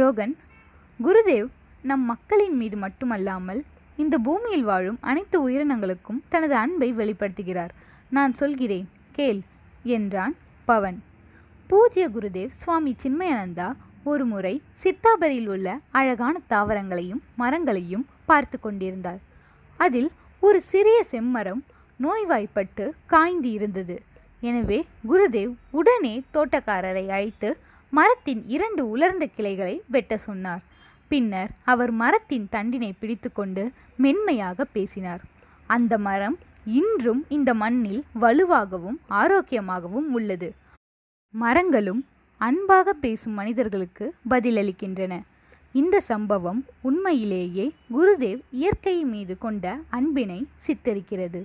ரோகன் குருதேவ் நம் மக்களின் மீது மட்டுமல்லாமல் இந்த பூமியில் வாழும் அனைத்து உயிரினங்களுக்கும் தனது அன்பை வெளிப்படுத்துகிறார். நான் சொல்கிறேன் கேள் என்றான் பவன். பூஜ்ய குருதேவ் சுவாமி சின்மயானந்தா ஒரு முறை சித்தாபரியில் உள்ள அழகான தாவரங்களையும் மரங்களையும் பார்த்து கொண்டிருந்தார் அதில் ஒரு சிறிய செம்மரம் நோய்வாய்ப்பட்டு காய்ந்து இருந்தது. எனவே குருதேவ் உடனே தோட்டக்காரரை அழைத்து மரத்தின் இரண்டு உலர்ந்த கிளைகளை வெட்ட சொன்னார். பின்னர் அவர் மரத்தின் தண்டினை பிடித்துக்கொண்டு மென்மையாக பேசினார். அந்த மரம் இன்றும் இந்த மண்ணில் வலுவாகவும் ஆரோக்கியமாகவும் உள்ளது. மரங்களும் அன்பாக பேசும் மனிதர்களுக்கு பதிலளிக்கின்றன. இந்த சம்பவம் உண்மையிலேயே குருதேவ் இயற்கை மீது கொண்ட அன்பினை சித்தரிக்கிறது.